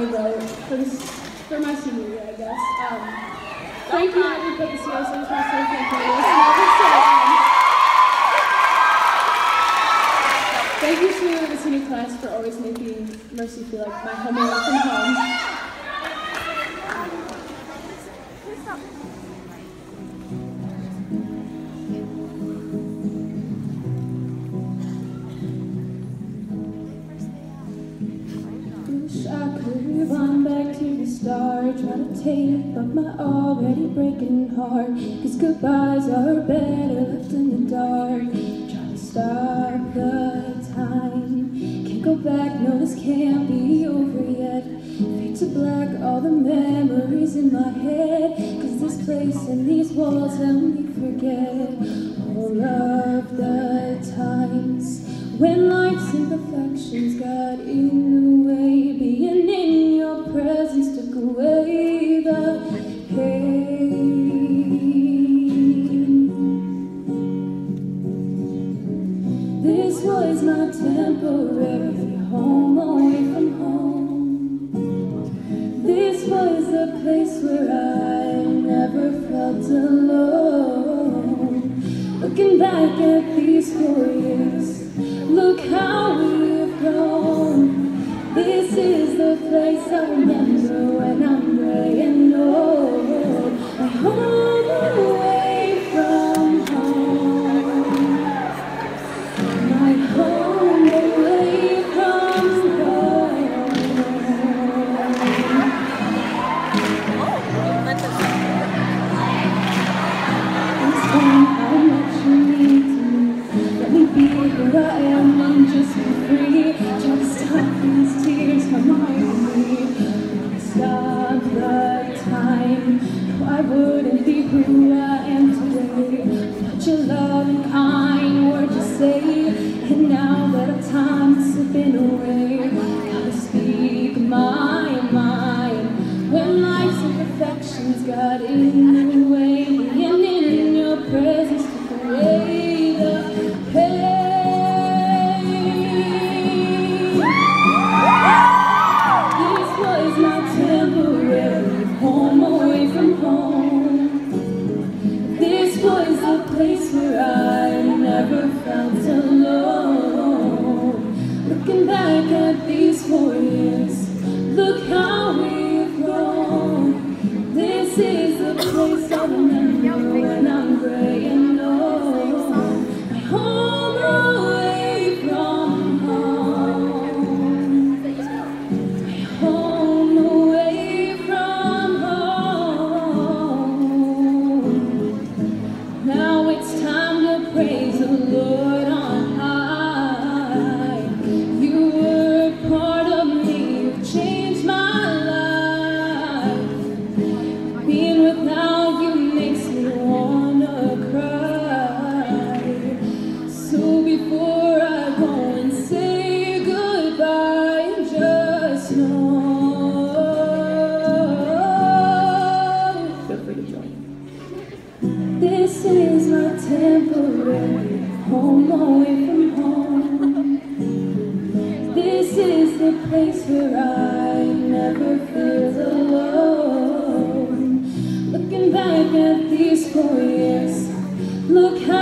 I wrote for this for my senior year, I guess. Um, thank you, we put year, so I thank you. Thank you to the senior class for always making Mercy feel like my home away from home. Start Try to tape up my already breaking heart. Cause goodbyes are better left in the dark. Try to stop the time. Can't go back, no this can't be over yet. Fade to black all the memories in my head. Cause this place and these walls help me forget All of the times when life's imperfections got in This was my temporary home away from home. This was the place where I never felt alone. Looking back at these four years, look how we've grown. This is the place I remember I wouldn't be who I am today. But your love I never felt alone. Looking back at these four years, look how we've grown. This is the place I remember place where I never feel alone. Looking back at these four years, look how.